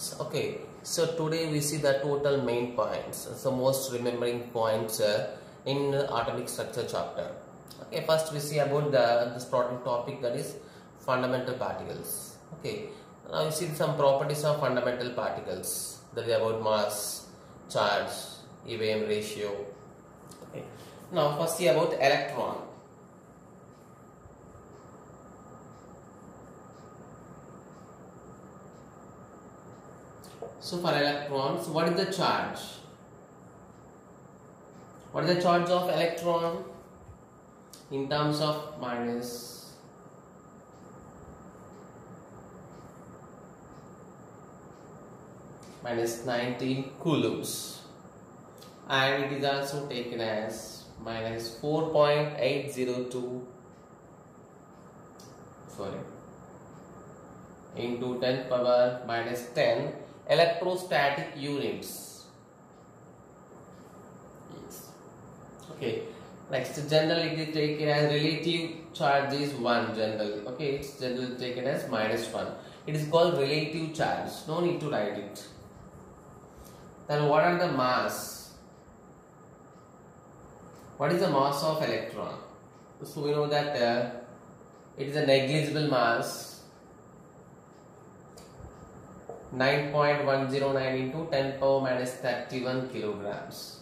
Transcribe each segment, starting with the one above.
Okay, so today we see the total main points, so most remembering points uh, in atomic structure chapter. Okay, first we see about the this important topic that is fundamental particles. Okay, now we see some properties of fundamental particles that is about mass, charge, EVM ratio. Okay, now first see about electron. So for electrons, what is the charge? What is the charge of electron in terms of minus minus 19 coulombs and it is also taken as minus 4.802 sorry into 10 power minus 10 electrostatic units. Yes. Okay. Next, generally it is taken as relative charge is 1 generally. Okay, it's generally taken as minus 1. It is called relative charge. No need to write it. Then what are the mass? What is the mass of electron? So we know that uh, it is a negligible mass 9.109 into 10 power minus 31 kilograms.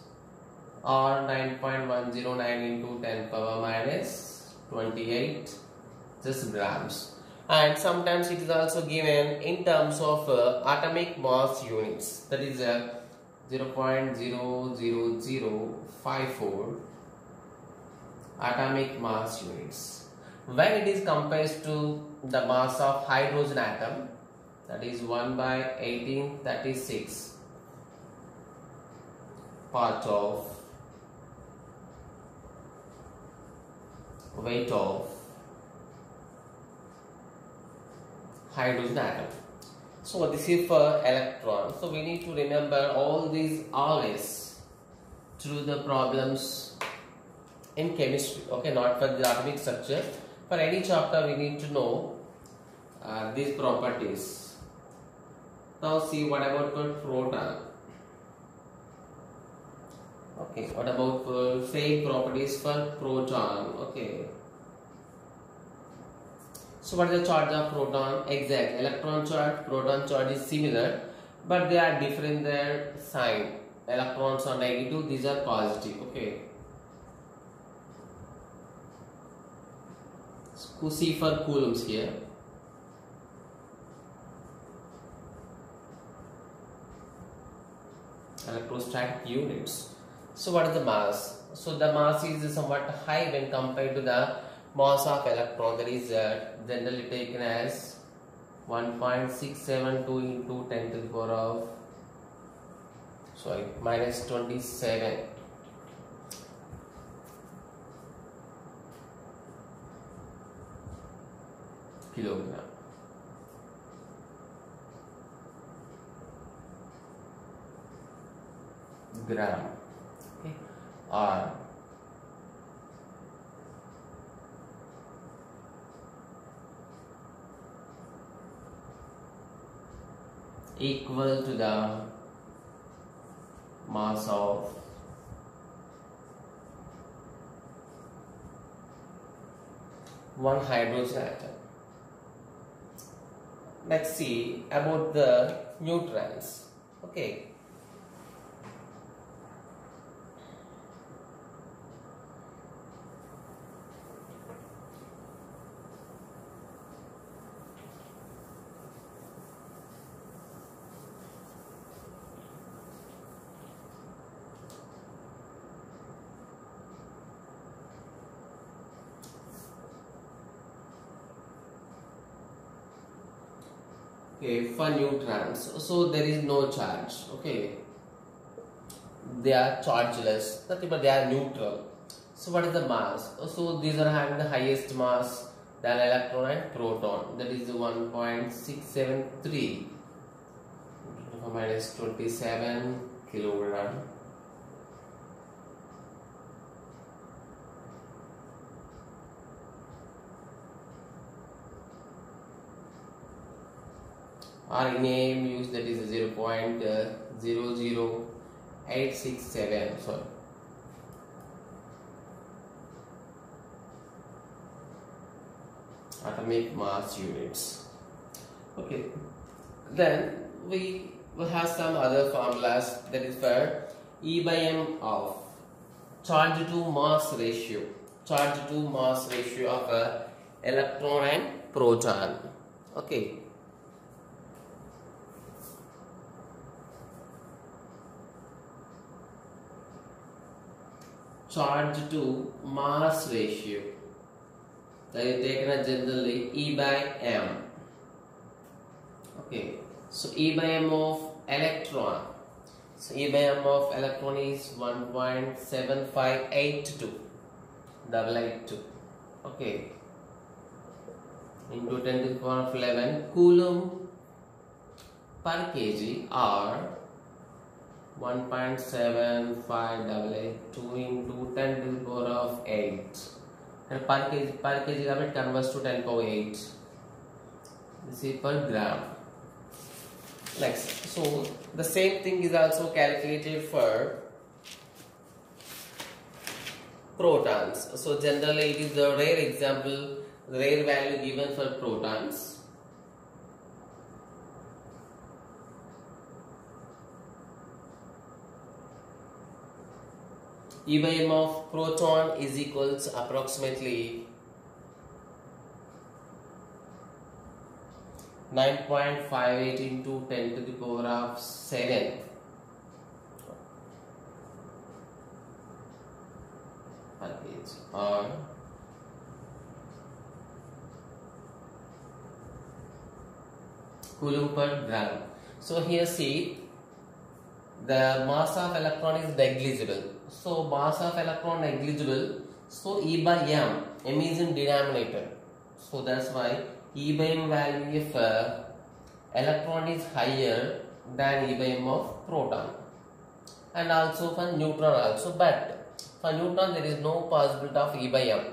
Or 9.109 into 10 power minus 28 just grams. And sometimes it is also given in terms of uh, atomic mass units. That is uh, 0.00054 atomic mass units. When it is compared to the mass of hydrogen atom that is 1 by 1836 part of weight of hydrogen atom. So this is for electron. So we need to remember all these always through the problems in chemistry. Okay, not for the atomic structure. For any chapter we need to know uh, these properties. Now see what about for proton. Okay, what about for same properties for proton? Okay. So what is the charge of proton? Exact. Electron charge, proton charge is similar, but they are different their sign. Electrons are negative, these are positive. Okay. So see for coulombs here. Electrostatic units. So what is the mass? So the mass is somewhat high when compared to the mass of electron that is uh, generally taken as 1.672 into 10 to the power of sorry minus 27 kilogram gram okay or equal to the mass of one hydrogen atom. Let's see about the neutrons. Okay, okay for neutrons so there is no charge okay? They are chargeless nothing but they are neutral. So what is the mass? So these are having the highest mass than electron and proton that is 1.673 minus 27 kilogram or in AM use that is 0 uh, 0.00867 sorry. Atomic mass units. Okay. Then we have some other formulas that is for E by M of charge to mass ratio. Charge to mass ratio of a electron and proton. Okay charge to mass ratio that is taken as generally E by M. Okay, so E by M of electron. So E by M of electron is 1.7582 double two. Okay, into 10 to the power of 11 coulomb per kg or 1.7582 into 10 to the power of 8 and per kg per kg it converts to 10 power 8 this is per gram. Next. So the same thing is also calculated for protons. So generally it is the rare example rare value given for protons E by m of proton is equals approximately 9.58 into 10 to the power of 7 per or coulomb per gram. So here see the mass of electron is negligible. So mass of electron negligible. So E by m, m is in denominator. So that's why E by m value if uh, electron is higher than E by m of proton. And also for neutron also. But for neutron there is no possibility of E by m.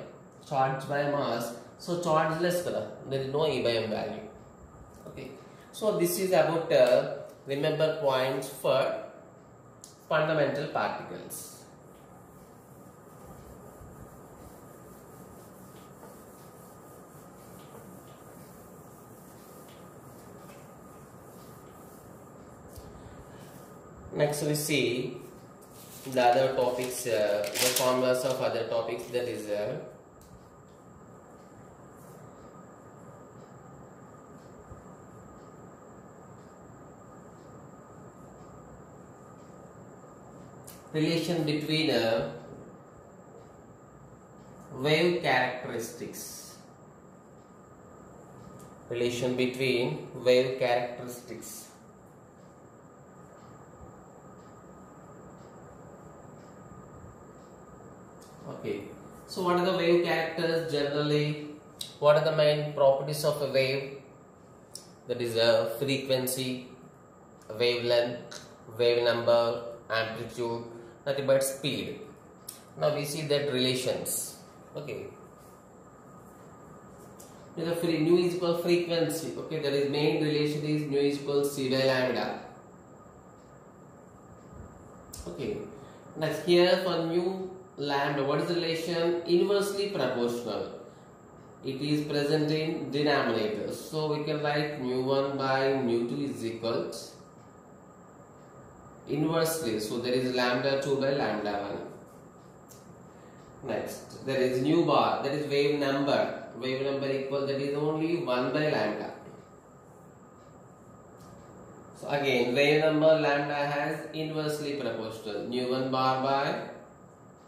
Charge by mass. So chargeless color. There is no E by m value. Okay. So this is about uh, remember points for fundamental particles. Next we see the other topics, uh, the formulas of other topics that is uh, relation between uh, wave characteristics. Relation between wave characteristics okay so what are the wave characters generally? What are the main properties of a wave? That is a frequency wavelength wave number amplitude nothing but speed. Now we see that relations. Okay. The free nu is equal frequency. Okay that is main relation is nu is equal c by lambda. Okay. Next here for nu lambda what is the relation inversely proportional. It is present in denominator. So we can write mu 1 by mu 2 is equal inversely. So there is lambda 2 by lambda 1 next there is nu bar. That is wave number. Wave number equal that is only 1 by lambda. So again wave number lambda has inversely proportional. Nu 1 bar by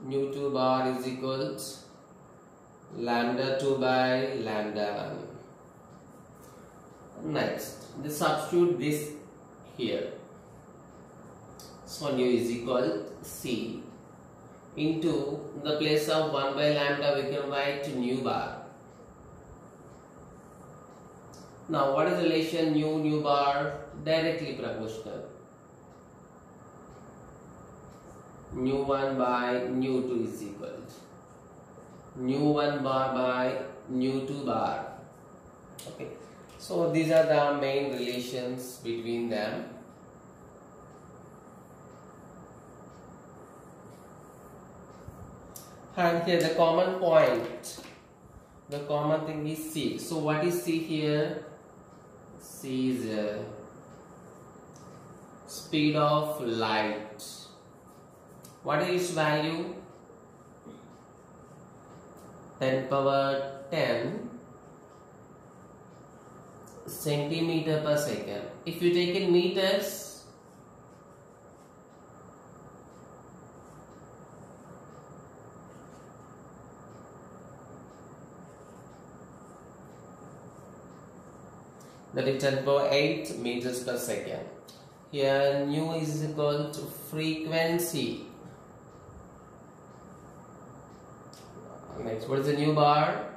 nu 2 bar is equals lambda 2 by lambda 1 next they substitute this here. So nu is equal c into the place of 1 by lambda we can write nu bar. Now what is the relation nu nu bar directly proportional nu 1 by nu 2 is equal nu 1 bar by nu 2 bar okay So these are the main relations between them. And here the common point, the common thing is C. So what is C here? C is uh, speed of light. What is its value? 10 power 10 centimeter per second. If you take in meters, that is 10 power 8 meters per second. Here nu is equal to frequency. Next, what is the new bar?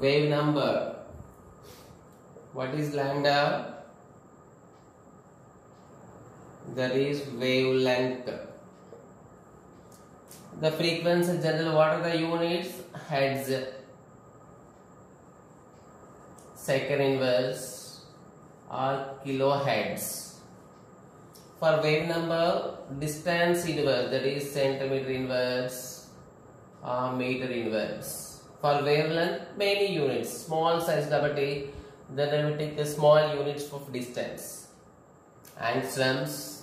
wave number. What is lambda? That is wavelength. The frequency general, what are the units? Hertz, second inverse or kilohertz. For wave number, distance inverse, that is centimeter inverse or meter inverse. For wavelength many units small size double T then I will take the small units of distance. Angstroms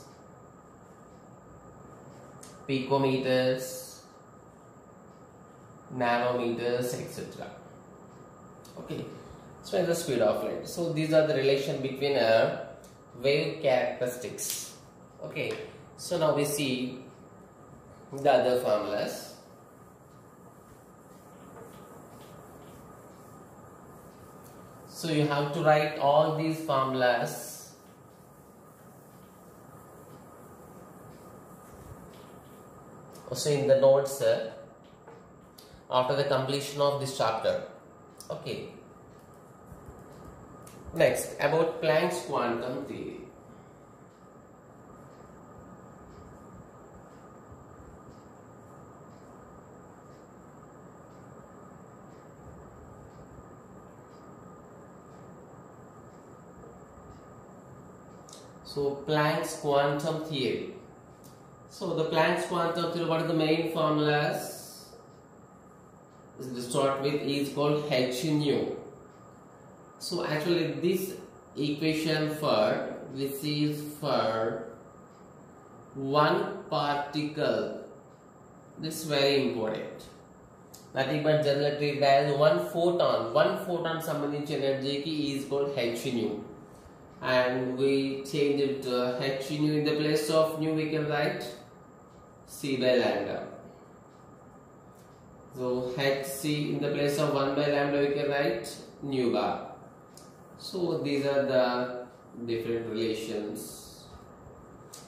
picometers nanometers etc okay so in the speed of light so these are the relation between a wave characteristics okay so now we see the other formulas So you have to write all these formulas also in the notes uh, after the completion of this chapter. Okay. Next, about Planck's quantum theory. So Planck's quantum theory. So the Planck's quantum theory, what are the main formulas? To start with is called h nu. So actually this equation for which is for one particle this is very important nothing but general treat one photon one photon sambandhinchi energy is called h nu and we change it to h nu in the place of nu we can write c by lambda. So hc in the place of 1 by lambda we can write nu bar. So these are the different relations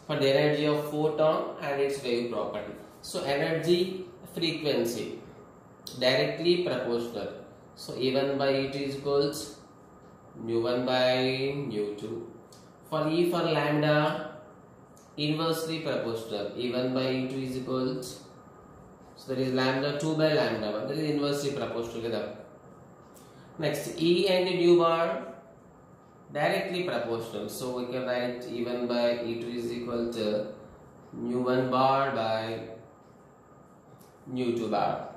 for the energy of photon and its wave property. So energy frequency directly proportional. So even by it is equals nu 1 by nu 2. For E for lambda, inversely proportional. E1 by E2 is equals, so that is lambda 2 by lambda 1. That is inversely proportional. Next, E and nu bar directly proportional. So we can write E1 by E2 is equal to nu 1 bar by nu 2 bar.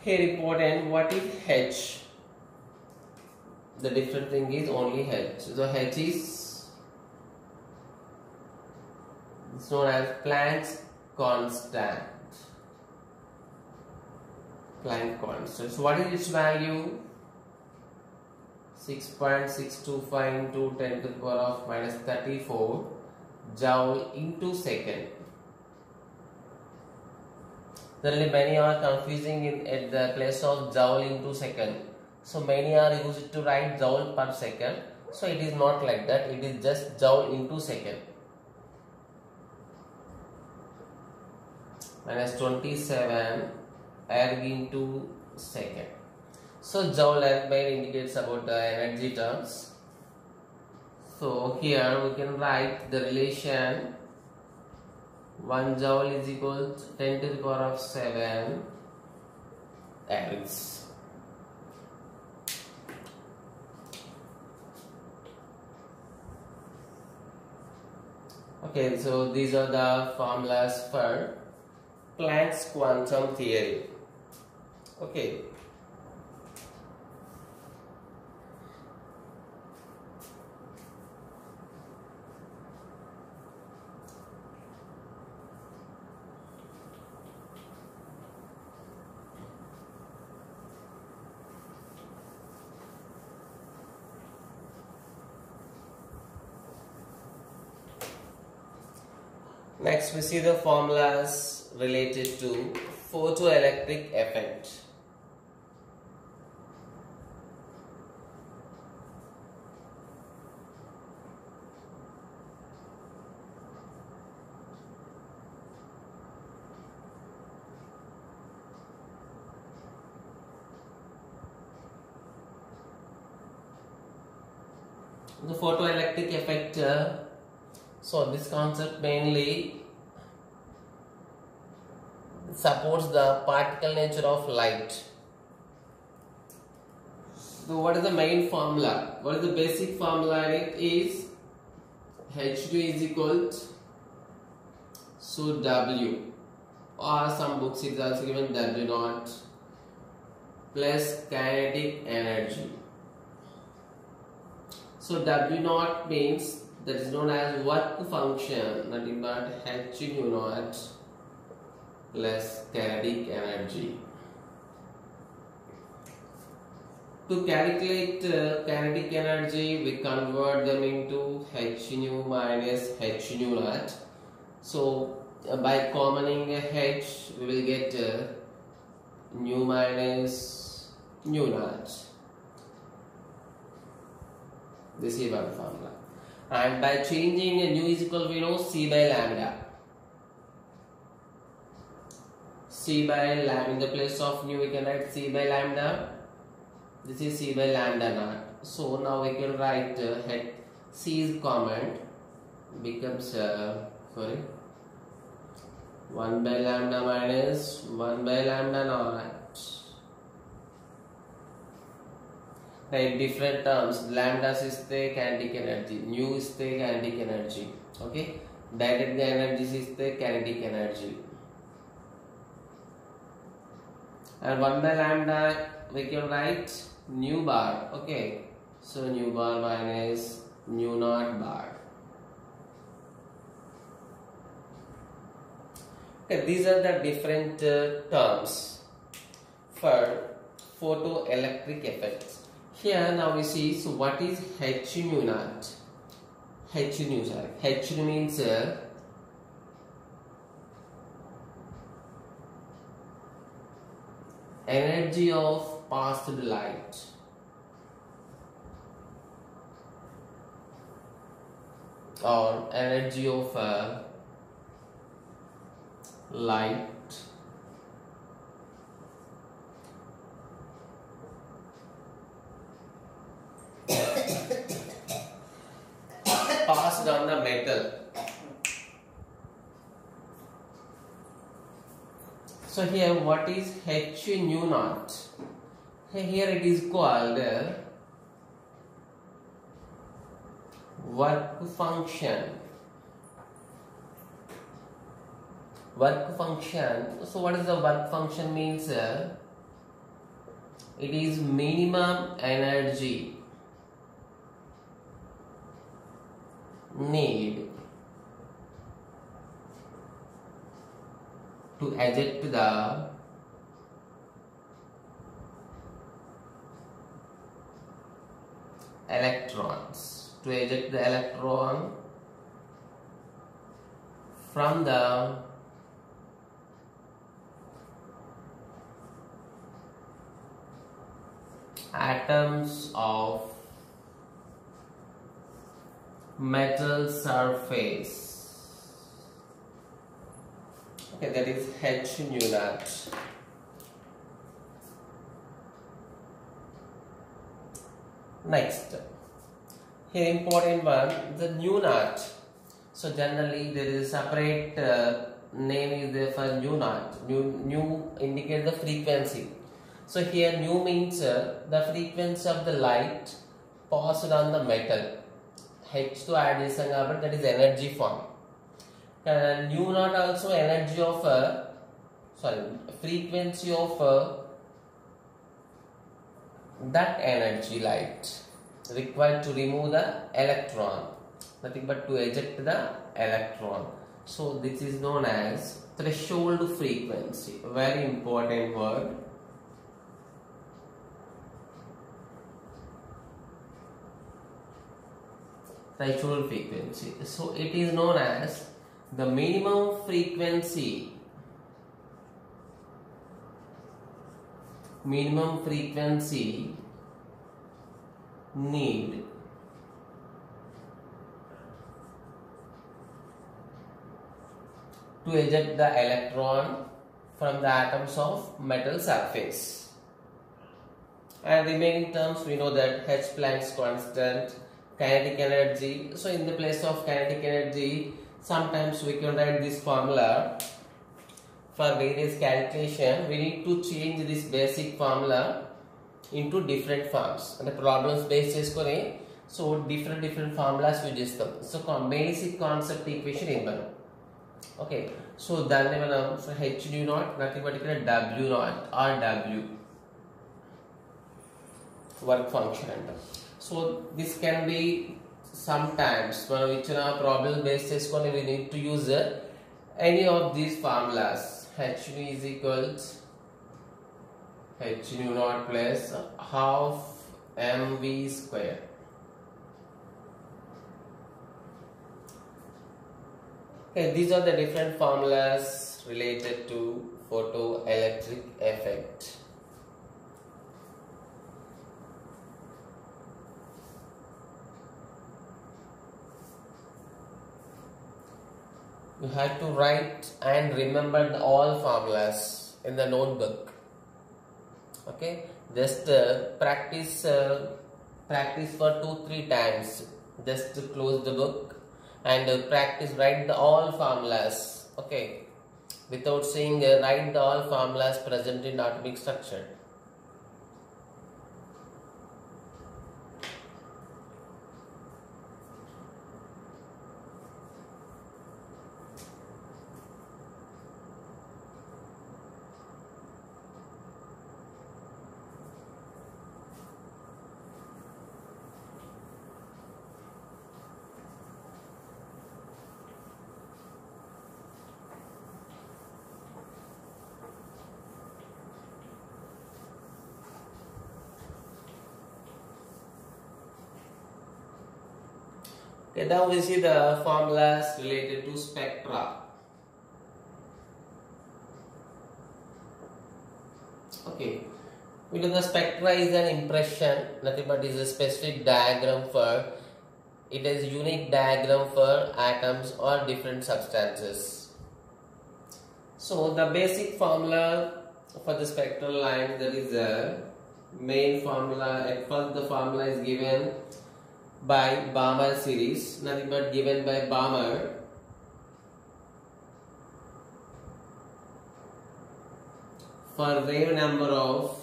Here important what is h? The different thing is only h. So h is it's known as Planck's constant. Planck constant. So what is its value? 6.625 into 10 to the power of minus 34 joule into second Generally, many are confusing in, at the place of joule into second. So many are used to write joule per second. So it is not like that. It is just joule into second. Minus 27 erg into second. So joule main indicates about the energy terms. So here we can write the relation 1 joule is equal to 10 to the power of 7 ergs. Okay, so these are the formulas for Planck's quantum theory. Okay. Next we see the formulas related to photoelectric effect. The photoelectric effect uh, so this concept mainly supports the particle nature of light. So what is the main formula? What is the basic formula in it is H2 is equal to so W or some books it is also given W naught plus kinetic energy. So W naught means that is known as work function nothing but h nu naught plus kinetic energy. To calculate uh, kinetic energy, we convert them into h nu minus h nu naught. So uh, by commoning h, we will get uh, nu minus nu naught. This is one formula and by changing nu is equal we know c by lambda c by lambda in the place of nu we can write c by lambda. This is c by lambda naught so now we can write uh, head. C is common becomes uh, sorry. 1 by lambda minus 1 by lambda naught right different terms. Lambda is the kinetic energy. Nu is the kinetic energy. Okay? Direct energy is the kinetic energy and 1 by lambda we can write nu bar okay so nu bar minus nu naught bar okay these are the different uh, terms for photoelectric effects here now we see so what is H nu naught? H nu sorry. H nu means uh, energy of passed light. or energy of uh, light passed on the metal. So here what is H nu naught? Here it is called work function. Work function. So what is the work function means? It is minimum energy need to eject the electrons. To eject the electron from the atoms of metal surface okay that is h nu naught next. Here important one the nu naught so generally there is a separate uh, name is there for nu naught nu, nu indicates the frequency. So here nu means uh, the frequency of the light passed on the metal. H to addition is that is energy form. Uh, nu naught also energy of uh, sorry frequency of uh, that energy light required to remove the electron. Nothing but to eject the electron. So this is known as threshold frequency. Very important word. Threshold frequency. So it is known as the minimum frequency minimum frequency need to eject the electron from the atoms of metal surface. And remaining terms we know that H Planck's constant, kinetic energy. So in the place of kinetic energy, sometimes we can write this formula for various calculation. We need to change this basic formula into different forms అంటే problems base చేసుకొని so different different formulas use చేస్తాం so basic concept equation ఏం మనం okay so దాన్ని మనం so H new not nothing but ఇక్కడ W not are W work function అంటాం so this can be some times మనం ఇచ్చిన ప్రాబ్లమ్ బేస్ చేసుకొని we need to use any of these formulas H is equals h nu naught plus half mv square okay these are the different formulas related to photoelectric effect You have to write and remember the all formulas in the notebook. Okay? Just uh, practice uh, practice for two three times. Just close the book and uh, practice write the all formulas. Okay? Without saying uh, write the all formulas present in atomic structure now we see the formulas related to spectra. Okay, we know the spectra is an impression, nothing but is a specific diagram for it is unique diagram for atoms or different substances. So the basic formula for the spectral line that is the main formula. At first the formula is given by Balmer series, nothing but given by Balmer. For wave number of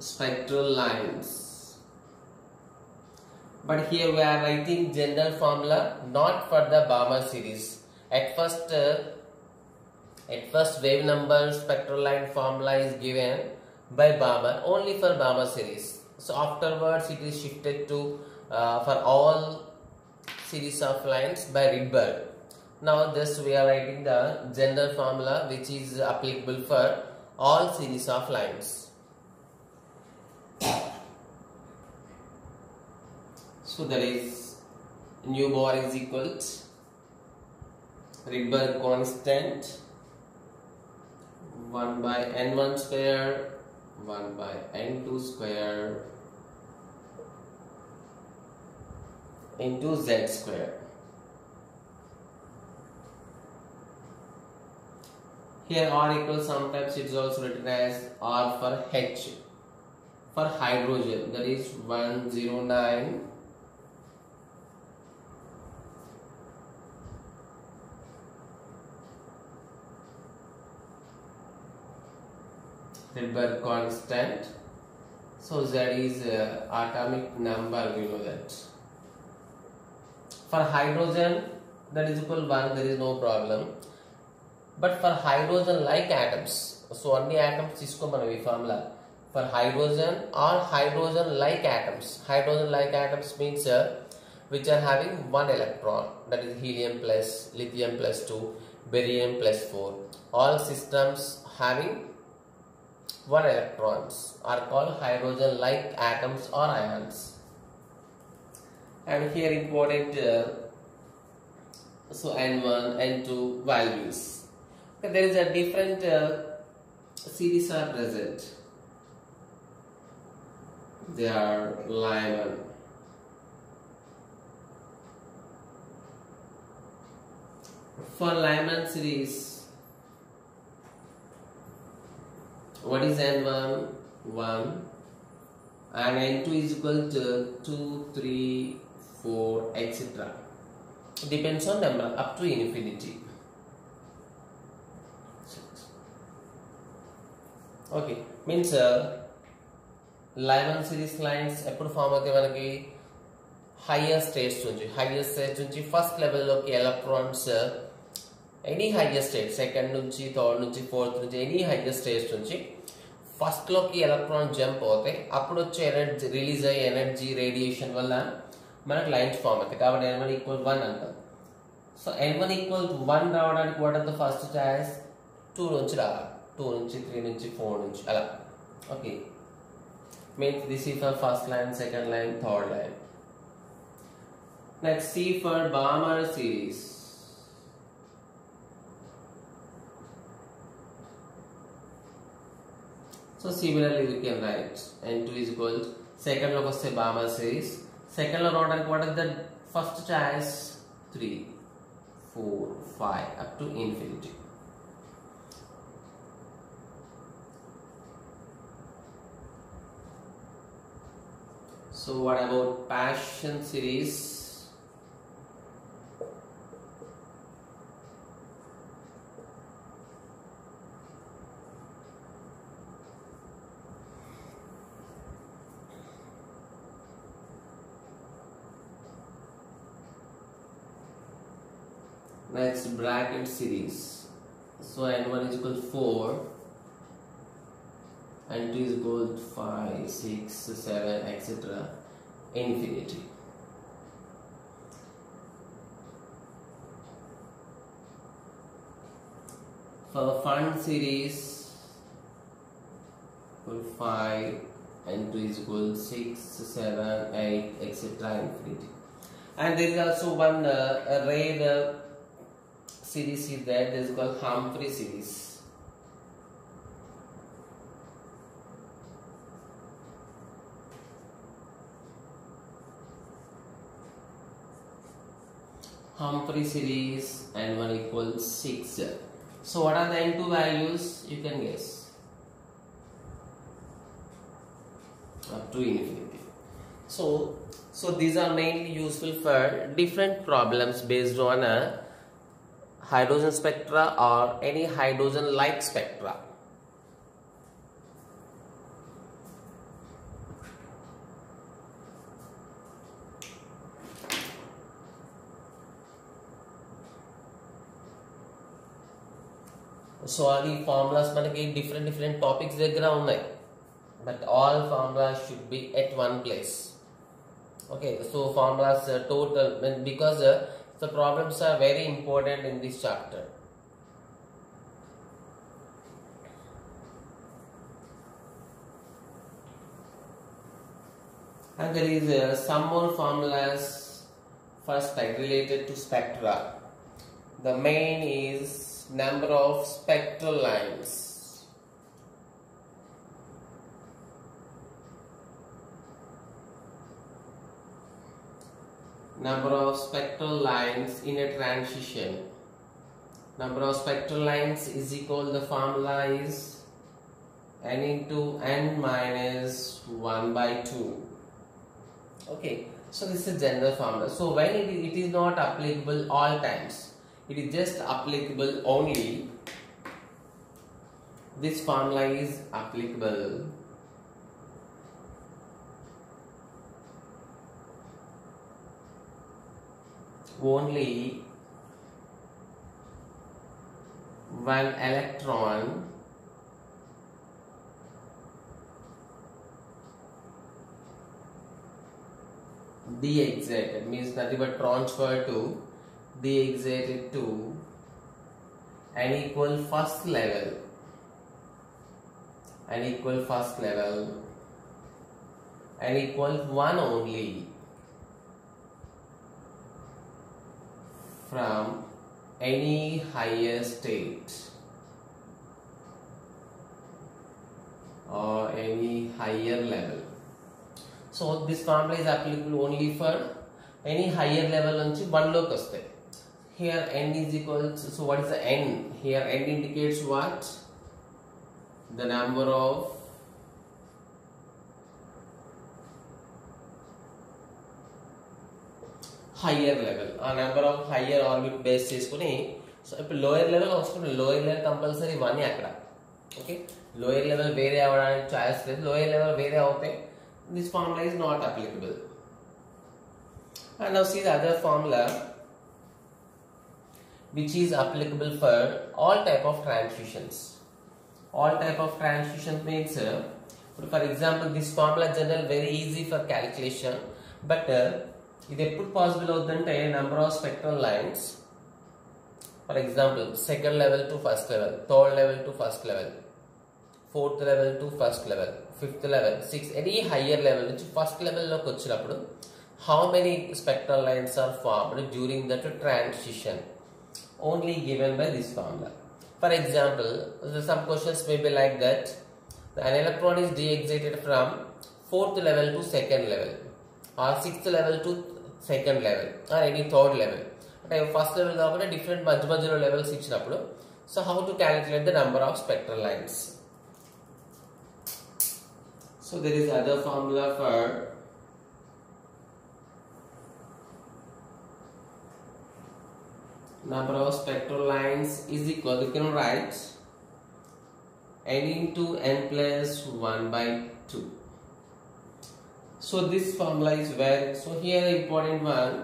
spectral lines. But here we are writing general formula not for the Balmer series. At first, uh, at first wave number spectral line formula is given by Balmer only for Balmer series. So afterwards it is shifted to uh, for all series of lines by Rydberg. Now this we are writing the general formula which is applicable for all series of lines. So that is nu bar is equal to Rydberg constant 1 by n1 square 1 by n2 square into z square. Here R equals sometimes it is also written as R for H. For hydrogen that is 109 Rydberg constant. So Z is uh, atomic number, we know that. For hydrogen, that is equal 1, there is no problem. But for hydrogen like atoms, so only atoms is common formula. For hydrogen or hydrogen like atoms, hydrogen like atoms means uh, which are having one electron that is helium plus lithium plus 2 barium plus 4 all systems having one electrons are called hydrogen like atoms or ions. And here important uh, so n1 n2 values. Okay, there is a different uh, series are present. They are Lyman for Lyman series what is n1 1 and n2 is equal to 2 3 4 etc depends on number up to infinity okay means లైవన్ series lines ఎప్పుడు form అవుతాయి మనకి higher states నుంచి higher states నుంచి first లెవెల్లోకి electrons any highest state second నుంచి third నుంచి fourth నుంచి any highest states నుంచి ఫస్ట్లోకి ఎలక్ట్రాన్ జంప్ అవుతాయి అప్పుడు వచ్చే ఎనర్జీ రిలీజ్ అయ్యే ఎనర్జీ రేడియేషన్ వల్ల మనకు లైన్స్ ఫామ్ అవుతాయి. కాబట్టి ఎన్ వన్ ఈక్వల్ వన్ అంటాం. So n one equal one రావడానికి what are the first choice two నుంచి రావాలి. టూ నుంచి త్రీ నుంచి ఫోర్ నుంచి అలా. ఓకే మీన్స్ దిస్ ఈ for first line second line third line next C for Balmer series So similarly we can write N2 is equal to second log of Balmer series. second law order what is the first choice 3 4 5 up to infinity so what about Paschen series Next Brackett series. So n1 is equal to 4 and 2 is equal to 5, 6, 7, etc. Infinity. For the Pfund series, equal 5 and 2 is equal to 6, 7, 8, etc. Infinity. And there is also one uh, a rare uh, series is there, this is called Humphrey series. Humphrey series and 1 equals 6. So what are the n2 values? You can guess. Up to infinity. So, so these are mainly useful for different problems based on a hydrogen spectra or any hydrogen like spectra. So అది formulas మనకి different different topics దగ్గర ఉన్నాయి but all formulas should be at one place okay so formulas total because the problems are very important in this chapter. And there is uh, some more formulas first like related to spectra. The main is number of spectral lines number of spectral lines in a transition. Number of spectral lines is equal the formula is n into n minus 1 by 2 okay so this is general formula. So when it, it is not applicable all times it is just applicable only this formula is applicable only one electron de-excited means nothing but transfer to de-excited to an equal first level an equal first level an equal one only from any higher state or any higher level. So this formula is applicable only for any higher level on one locus. Here n is equal to, so what is the n? Here n indicates what? The number of higher level ఆ number of higher orbit base చేసుకుని so ఇప్పుడు lower level వస్తుంది lower level compulsory one అక్కడ okay lower level వేరే అవ్వడానికి choice లేదు lower level వేరే అవుతాయి this formula is not applicable and now see the other formula which is applicable for all type of transitions all type of transition means uh, for example this formula general very easy for calculation but uh, ఇది ఎప్పుడు possible అవుతుందంటే number of spectral lines for example second level to first level third level to first level fourth level to first level fifth level six any higher level నుంచి first లెవెల్లోకి వచ్చినప్పుడు how many spectral lines are formed during that transition only given by this formula for example some questions may be like that an electron is de-excited from fourth level to second level. or sixth level to second level or any third level అంటే first level కాకుండా different మధ్య మధ్యలో levels ఇచ్చినప్పుడు so how to calculate the number of spectral lines so there is other formula for number of spectral lines is equal you can write n into n plus 1 by 2 so this formula is where so here the important one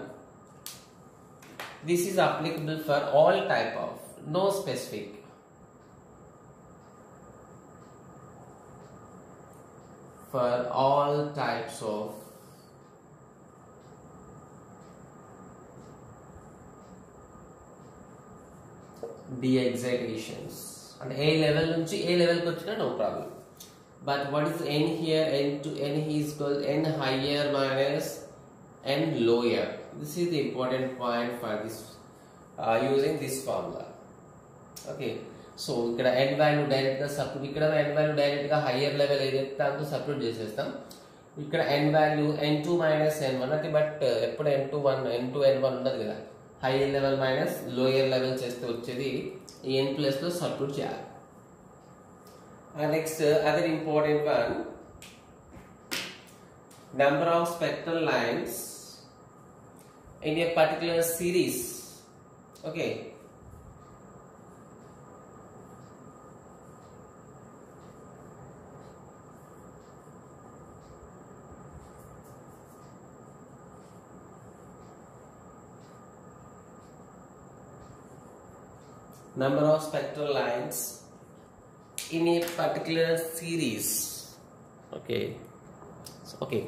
this is applicable for all type of no specific for all types of de-excitations అంటే ఏ level నుంచి ఏ లెవెల్కి వచ్చినా no problem but what is n here? n to n is equal n higher minus n lower. This is the important point for this uh, using this formula. Okay. So ఇక్కడ n value డైరెక్ట్గా సబ్ట్రూట్ ఇక్కడ n value డైరెక్ట్గా higher level ఏదైతే దాంతో సబ్ట్రూట్ చేసేస్తాం. ఇక్కడ n value n2 two minus n one అంటే but ఎప్పుడు n2 two one n2 two one ఉండదు కదా. Higher level minus lower level చేస్తే వచ్చేది ఈ n ప్లస్లో సబ్ట్రూట్ చేయాలి. Uh, next, uh, other important one, number of spectral lines in a particular series. Okay. number of spectral lines in a particular series. Okay. So, okay.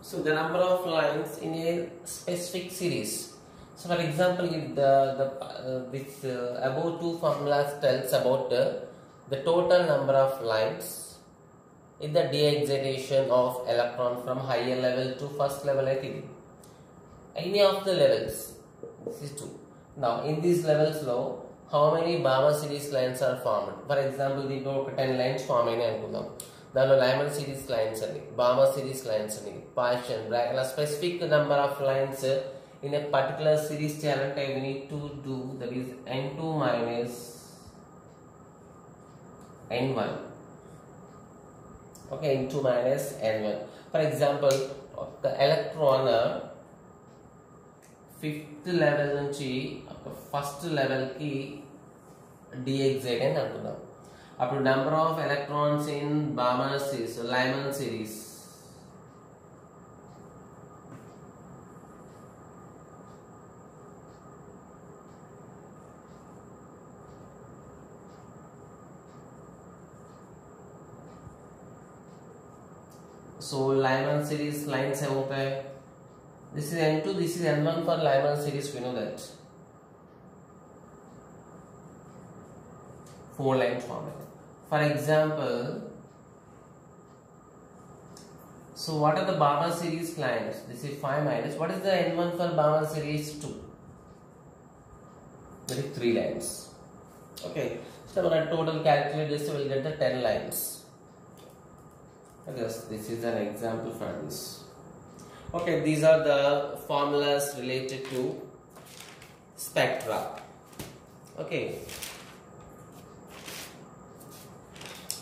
So the number of lines in a specific series. So for example if the the uh, this uh, above two formulas tells about uh, the total number of lines in the de-excitation of electron from higher level to first level at any of the levels. This is two. Now in these levels low how many Balmer series lines are formed? For example, the book 10 lines form any angulum. The Lyman series lines are Balmer series lines are Question, right? A specific number of lines in a particular series challenge we need to do that is n2 minus n1. Okay, n2 minus n1. For example, the electron. Fifth level and first level key డిఎగ్జైట్ అని అనుకున్నాం అప్పుడు number of electrons in Balmer series Lyman series So Lyman series lines have okay. This is N2, this is N1 for Lyman series, we know that. Four lines formula. For example, so what are the Balmer series lines? This is 5 minus. What is the N1 for Balmer series 2? There is 3 lines. Okay. So when I total calculate this, we will get the 10 lines. Yes, this is an example for this. Okay, these are the formulas related to spectra. Okay.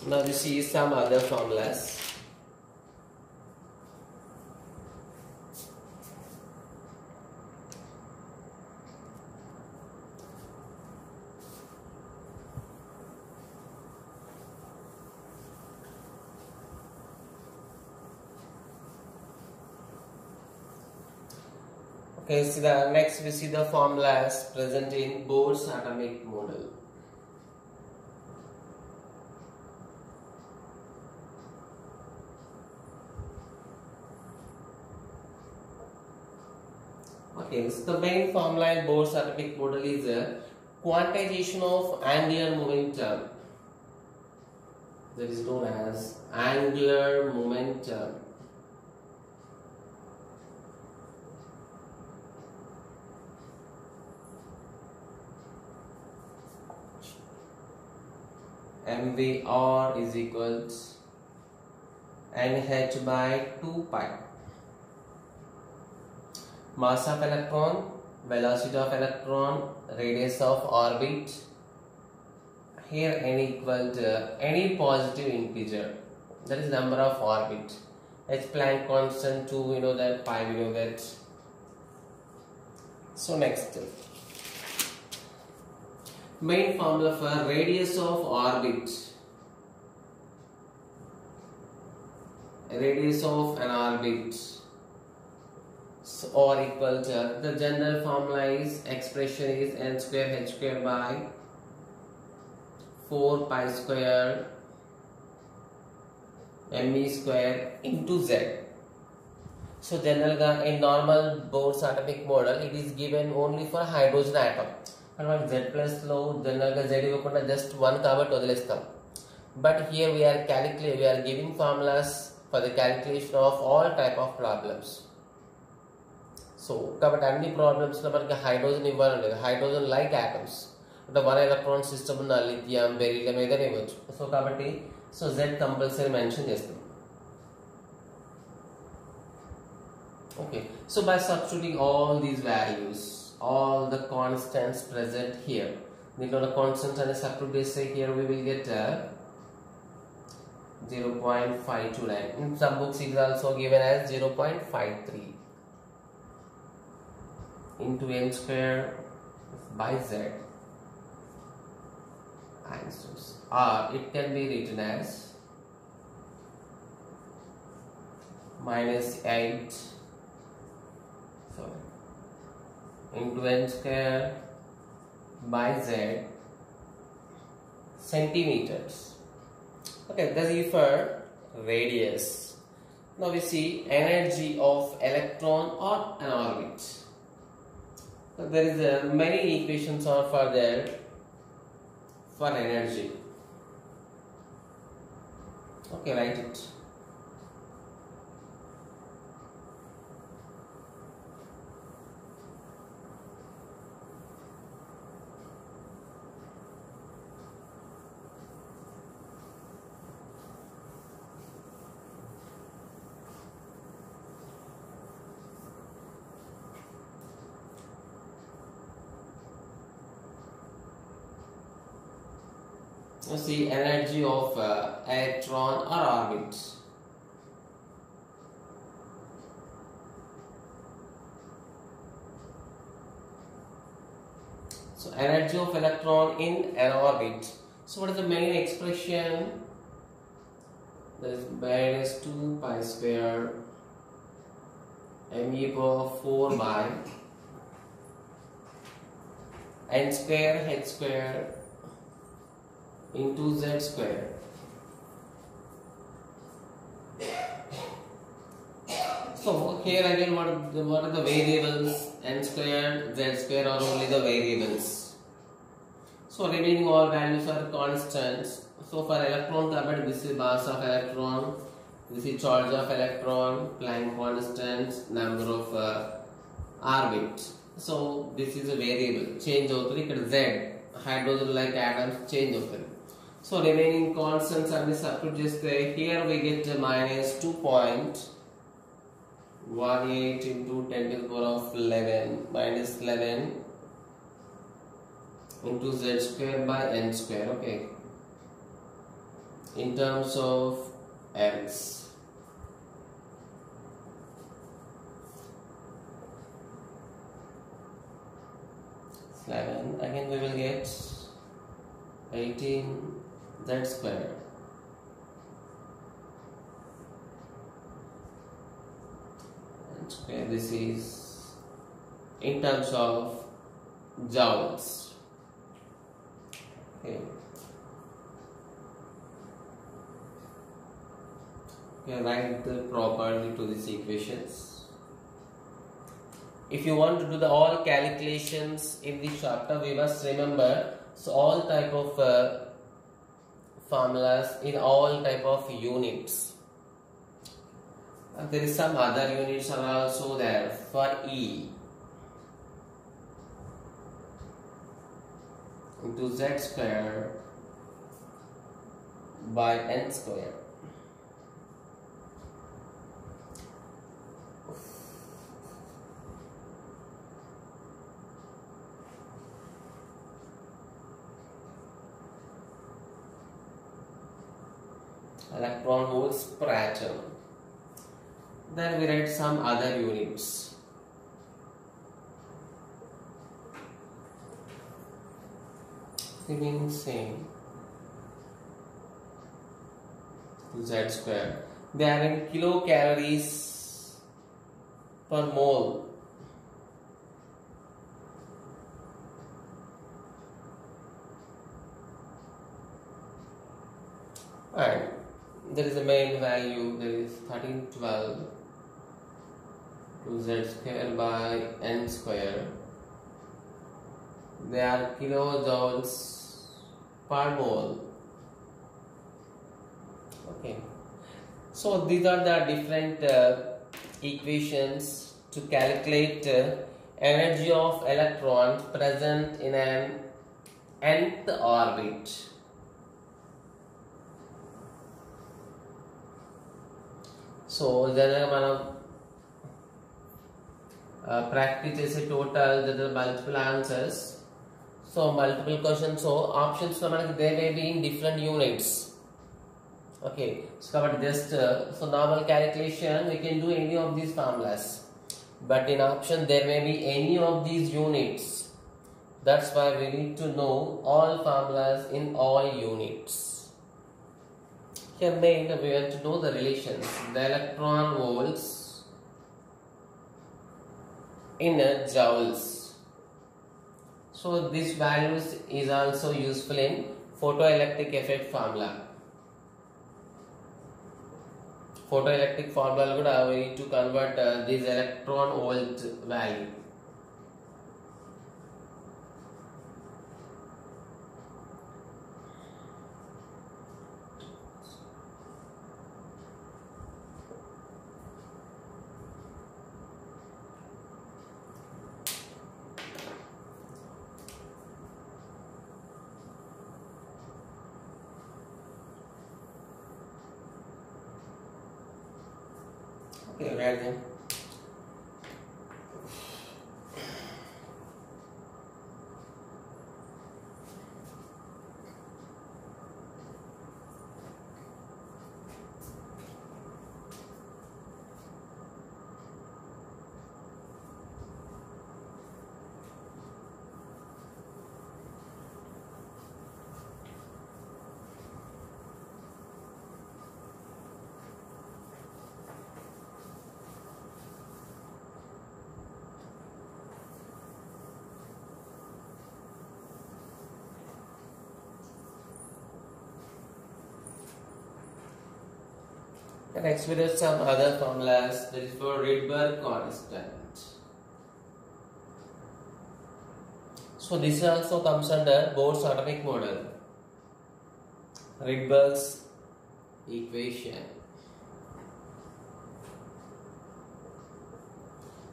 Now we see some other formulas. Okay, so the next we see the formulas present in Bohr's atomic model. So the main formula in Bohr's atomic model is a quantization of angular momentum. That is known as angular momentum. mvr is equals nh by 2 pi mass of electron velocity of electron radius of orbit. Here n equal to any positive integer that is number of orbit. H Planck constant 2 we know that 5 we know that. So next. Main formula for radius of orbit. Radius of an orbit or equal to the general formula is expression is n square h square by 4 pi square me square into z so general ga in normal Bohr's atomic model it is given only for hydrogen atom and మనకి Z ప్లస్లో జనరల్గా Z ఇవ్వకుండా just one కాబట్టి వదిలేస్తాం but here we are క్యాలిక్యులే we are giving formulas for the calculation of all type of problems so కాబట్టి అన్ని ప్రాబ్లమ్స్లో మనకి hydrogen ఇవ్వాలని లేదు హైడ్రోజన్ లైక్ యాటమ్స్ అంటే వన్ ఎలక్ట్రాన్ సిస్టమ్ ఉన్న లిథియం బెరీలియం ఏదైనా ఇవ్వచ్చు సో కాబట్టి సో జెడ్ కంపల్సరీ మెన్షన్ చేస్తాం okay so by substituting all these values all the constants present here. The constants and substitute say here we will get uh, 0.529. In some books it is also given as 0.53 into n square by z answers. Or uh, it can be written as minus 8 sorry into n square by z centimeters. Okay, that's E for radius. Now we see energy of electron or an orbit. There is a many equations are for there for energy. Okay, write it. You see energy of uh, electron or orbit. So energy of electron in an orbit. So what is the main expression? That is minus 2 pi square me power 4 by n square h square into z square. So here again what the, what are the variables? n square z square are only the variables. So remaining all values are constants. so for electron carbon this is mass of electron. This is charge of electron Planck constant number of uh, orbit. So this is a variable. Change over here, z. Hydrogen like atoms change out so remaining constants and the substitute just there. Here we get minus 2.18 into 10 to the power of 11 minus 11 into z square by n square. Okay. In terms of x. 11. Again we will get 18 z square. And square. This is in terms of joules. Okay. Okay, write the properly to these equations if you want to do the all calculations in this chapter we must remember so all type of uh, formulas in all type of units. And there is some other units are also there for e. Into z square by n square electron volts per atom. Then we write some other units. Remaining same. Z square. They are in kilocalories per mole. And there is a main value there is 1312 to z square by n square. They are kilojoules per mole. Okay. So these are the different uh, equations to calculate uh, energy of electron present in an nth orbit so జనరల్గా మనం practice చేసే total general multiple answers so multiple questions so ఆప్షన్స్లో మనకి they may be in different units okay so కాబట్టి just so normal calculation we can do any of these formulas but in option there may be any of these units that's why we need to know all formulas in all units Here main we have to know the relations. The electron volts in joules. So this values is also useful in photoelectric effect formula. Photoelectric formula కూడా we need to convert uh, this electron volt value. Okay, right then. We have some other formulas that is for Rydberg constant. So this also comes under Bohr's atomic model. Rydberg's equation.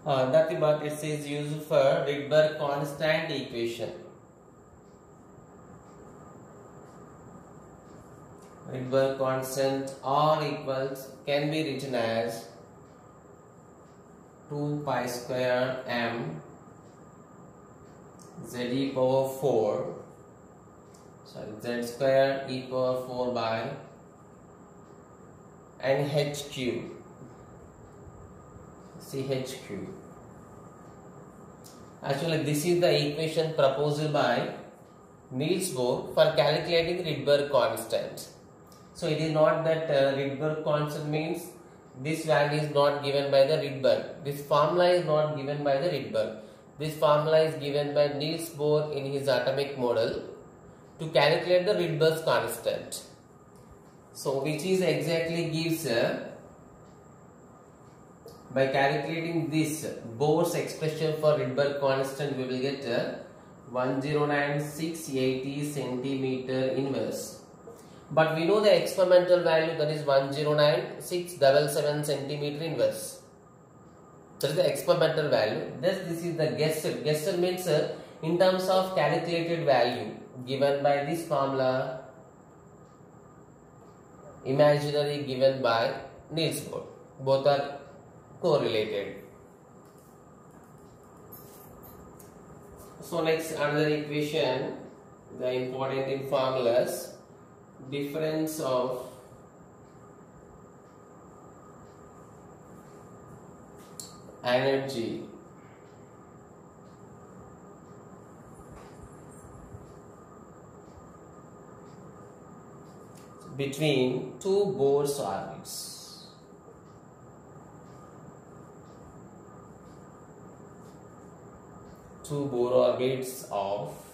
Uh, nothing but it is used for Rydberg constant equation. Rydberg constant R equals can be written as 2 pi square m z e power 4 sorry z square e power 4 by n h cube ch cube. Actually this is the equation proposed by Niels Bohr for calculating Rydberg constant so it is not that uh, Rydberg constant means this value is not given by the Rydberg. This formula is not given by the Rydberg. This formula is given by Niels Bohr in his atomic model to calculate the Rydberg constant. So which is exactly gives uh, by calculating this Bohr's expression for Rydberg constant we will get uh, 109680 centimeter inverse but we know the experimental value that is 109677 centimeter inverse. That is the experimental value. This, this is the guessed. Guessed means uh, in terms of calculated value given by this formula imaginary given by Niels Bohr. Both are correlated. So next another equation, the important in formulas difference of energy between two Bohr's orbits. Two Bohr orbits of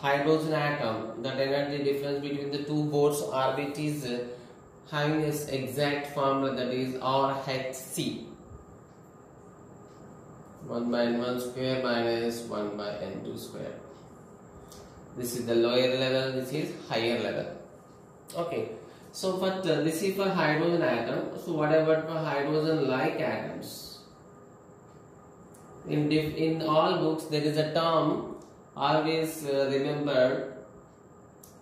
hydrogen atom that energy difference between the two Bohr's orbit is having its exact formula that is RHC 1 by n1 square minus 1 by n2 square. This is the lower level this is higher level. Okay so but uh, this is for hydrogen atom so what about for hydrogen like atoms. In in all books there is a term always uh, remember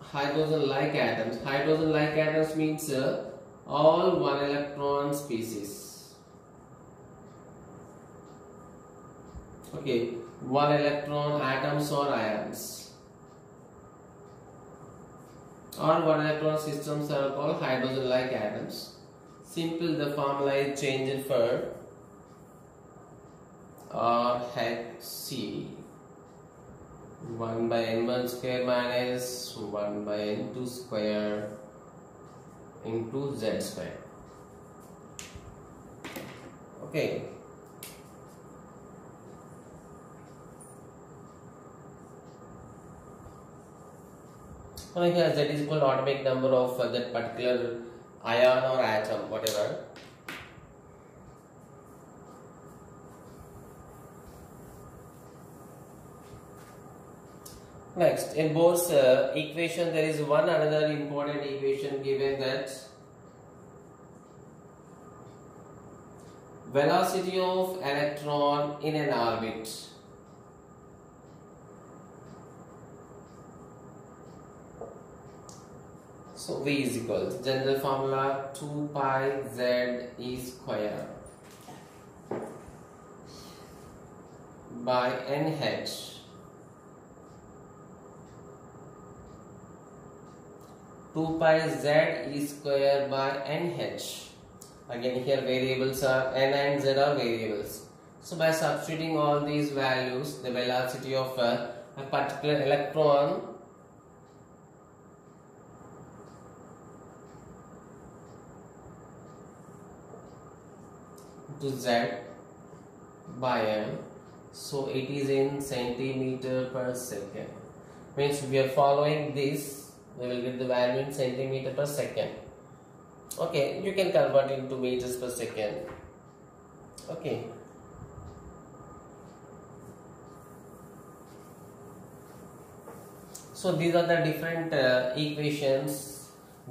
hydrogen like atoms. Hydrogen like atoms means uh, all one electron species. Okay, one electron atoms or ions. Or one electron systems are called hydrogen like atoms. Simple the formula is changed for RHC 1 by n1 square minus 1 by n2 square into z square. Okay. So here z is equal to atomic number of that particular ion or atom whatever Next, in Bohr's uh, equation, there is one another important equation given that velocity of electron in an orbit. So V is equal to general formula 2 pi z e square by nh 2 pi z e square by nh. Again here variables are n and z are variables. So by substituting all these values, the velocity of a, a particular electron to z by m. So it is in centimeter per second. Means we are following this we will get the value in centimeter per second. Okay you can convert into meters per second. Okay. So these are the different uh, equations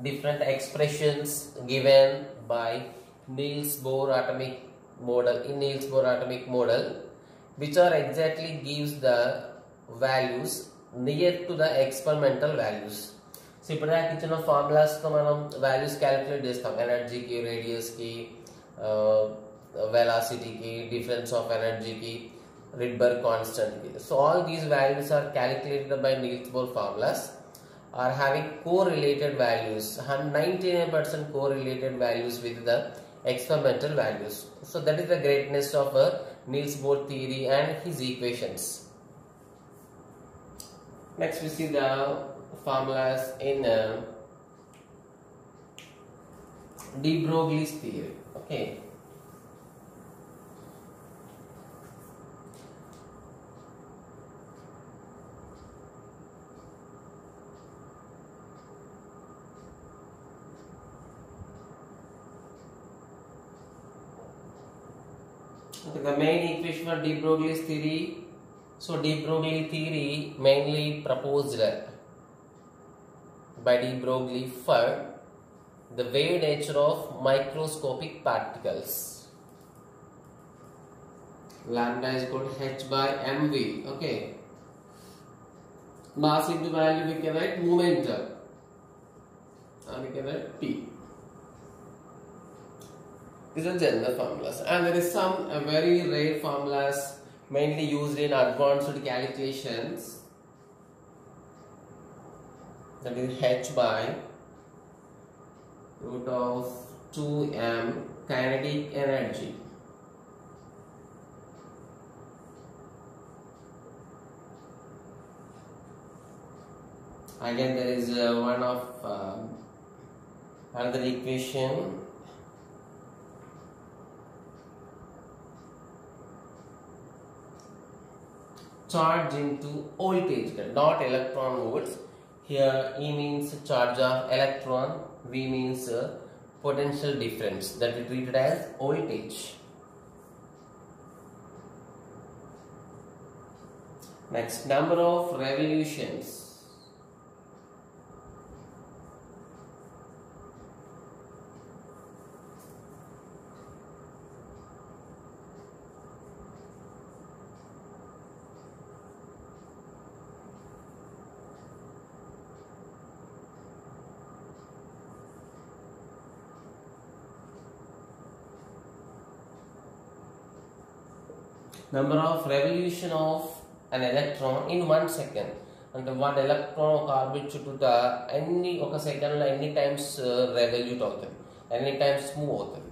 different expressions given by Niels Bohr atomic model in Niels Bohr atomic model which are exactly gives the values near to the experimental values so ఇప్పుడు దాకా ఇచ్చిన ఫార్ములాస్తో మనం values calculate చేస్తాం ఎనర్జీకి రేడియస్కి వెలాసిటీకి difference of ఎనర్జీకి రిడ్బర్ కాన్స్టెంట్కి so all these values are calculated by Niels bore formulas are having correlated values 99% correlated values with the experimental values so that is the greatness of uh, Niels Bohr theory and his equations next we see the formulas in uh, de Broglie's theory okay Okay, the main equation for de Broglie's theory. So de Broglie theory mainly proposed by de Broglie for the wave nature of microscopic particles. Lambda is equal to h by mv. Okay. Mass into value we can write momentum. And we can write p. These are general formulas, and there is some uh, very rare formulas mainly used in advanced calculations. That is h by root of 2m kinetic energy. Again, there is uh, one of um, another equation charge into voltage not electron volts here e means charge of electron v means uh, potential difference. That we treated as voltage. Next number of revolutions number of revolution of an electron in one second అంటే one electron ఒక orbit చుట్టూత ఎన్ని ఒక సెకండ్లో ఎన్ని times revolute అవుతుంది ఎన్ని times move అవుతుంది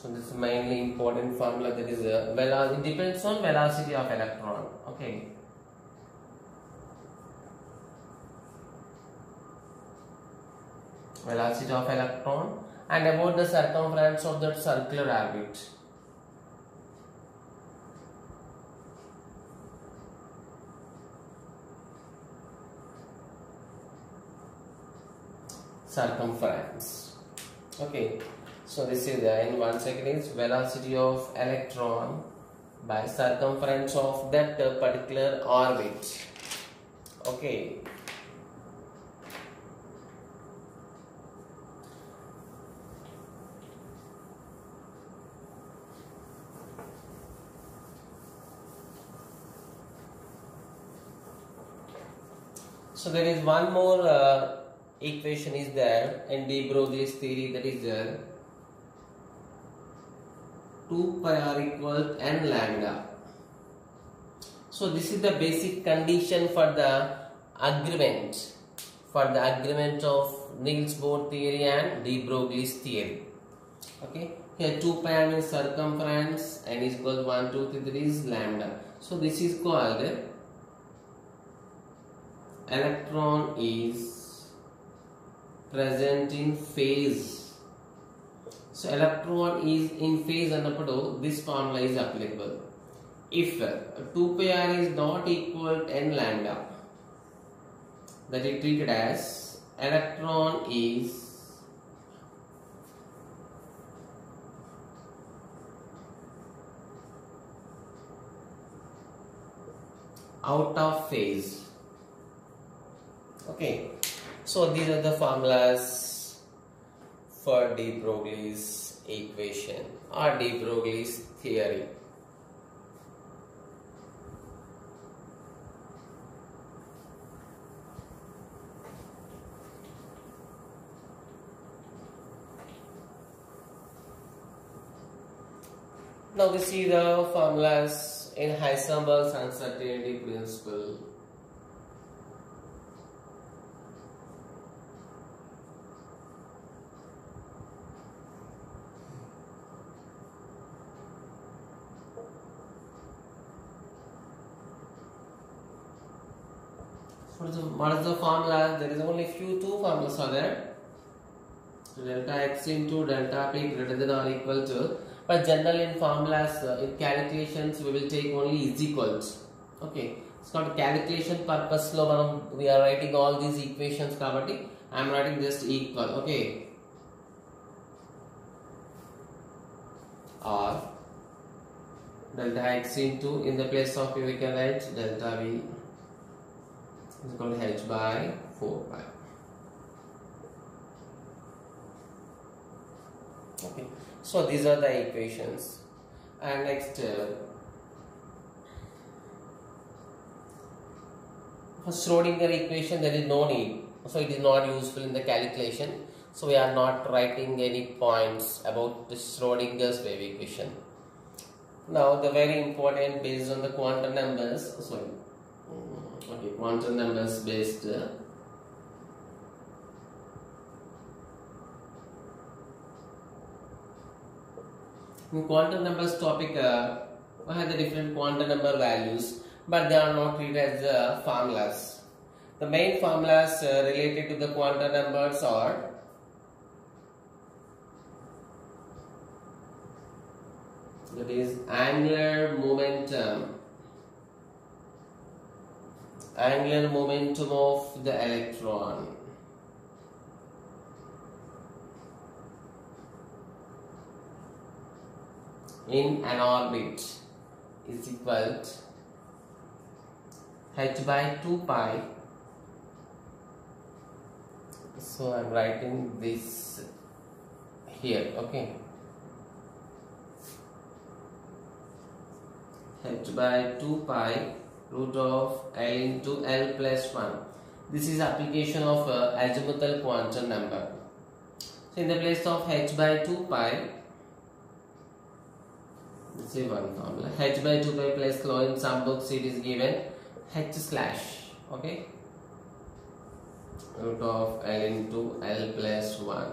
so this mainly important formula that is వెలా it depends on velocity of electron okay velocity of electron and about the circumference of that circular orbit Circumference okay so this is the in one second is velocity of electron by circumference of that particular orbit. Okay. So there is one more uh, equation is there in de Broglie's theory that is there. 2 pi r equal n lambda. So this is the basic condition for the agreement for the agreement of Niels Bohr theory and de Broglie's theory. Okay? Here 2 pi r means circumference n is equal to 1 2 3 3 is lambda. So this is called electron is present in phase. So electron is in phase and the this formula is applicable. If 2 pair is not equal to n lambda that is treated as electron is out of phase okay so these are the formulas for de Broglie's equation or de Broglie's theory Now we see the formulas in Heisenberg's uncertainty principle. What is, the, formula? There is only few two formulas are there. delta x into delta p greater than or equal to but generally in formulas uh, in calculations we will take only is equals okay it's not a calculation purpose lo we are writing all these equations kabatti i am writing just equal okay or delta x into in the place of v we can write delta v is equal to h by 4 pi okay. So these are the equations. And next uh, for Schrodinger equation there is no need. So it is not useful in the calculation. So we are not writing any points about the Schrodinger's wave equation. Now the very important based on the quantum numbers sorry okay quantum numbers based uh, quantum numbers topic uh, we have the different quantum number values but they are not treated as uh, formulas? The main formulas uh, related to the quantum numbers are that is angular momentum angular momentum of the electron. In an orbit is equal to h by 2 pi. So I'm writing this here okay? H by 2 pi root of L into L plus 1 this is application of uh, azimuthal quantum number. So in the place of h by 2 pi say one formula. H by 2 pi plus law in some books it is given h slash okay? Root of l into l plus 1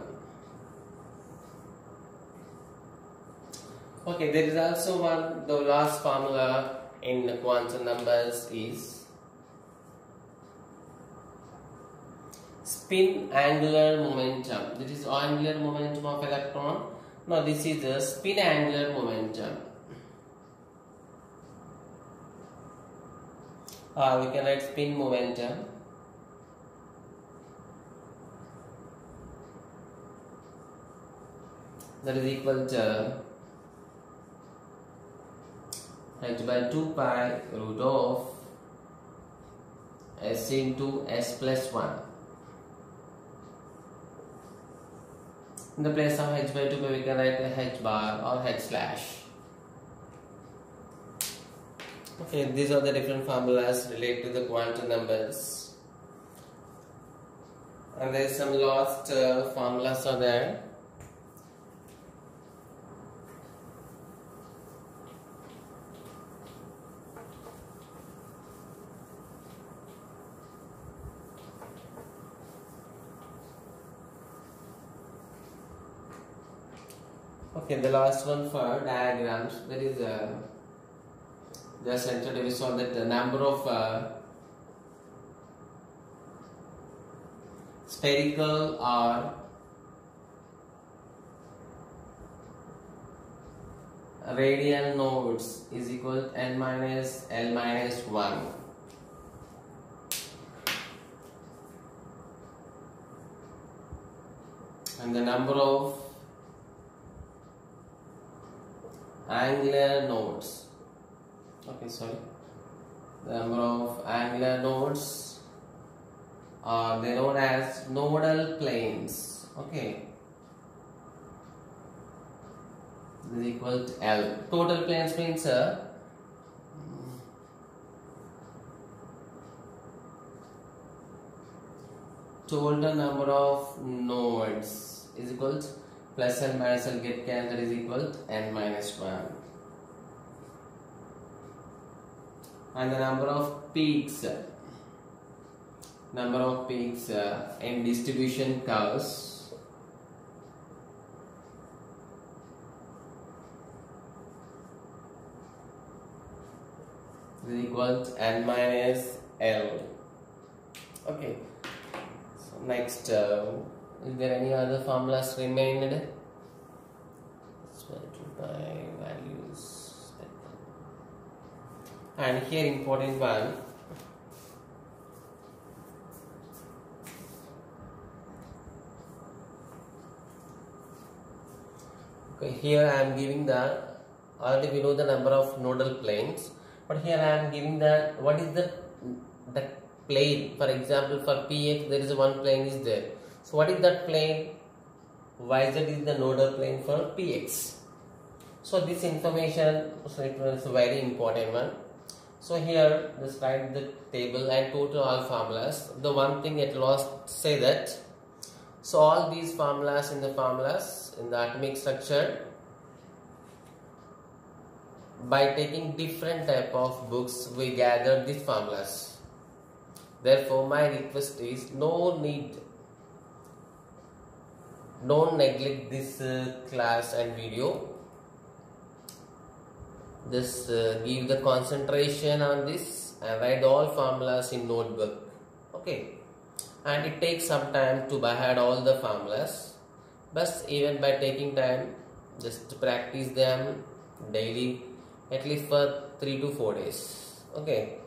okay there is also one the last formula in the quantum numbers is spin angular momentum. This is angular momentum of electron. Now this is the spin angular momentum. Uh, we can write spin momentum. That is equal to h by 2 pi root of s into s plus 1 in the place of h by 2 pi we can write h bar or h slash Okay, these are the different formulas related to the quantum numbers. And there is some lost uh, formulas are there. Okay, the last one for diagrams, that is uh, the central entered, we saw that the number of uh, spherical or radial nodes is equal to n minus l minus 1 and the number of angular nodes. Okay sorry. The number of angular nodes are they known as nodal planes. Okay. This is equal to L. Total planes means uh, total number of nodes is equal to plus and minus L get cancelled is equal to n minus 1 and the number of peaks. Number of peaks uh, in distribution curves. Is equal to n minus L. Okay. So next uh, is there any other formulas remained by values and here important one. Okay here I am giving the already we know the number of nodal planes but here I am giving the what is the the plane? For example for px there is one plane is there so what is that plane? Yz is the nodal plane for px so this information so it was very important one. So here just write the table and total all formulas. The one thing at last say that so all these formulas in the formulas in the atomic structure by taking different type of books we gather these formulas. Therefore, my request is no need, don't neglect this uh, class and video. Just uh, give the concentration on this and write all formulas in notebook. Okay. And it takes some time to by head all the formulas. But even by taking time, just practice them daily, at least for 3 to 4 days. Okay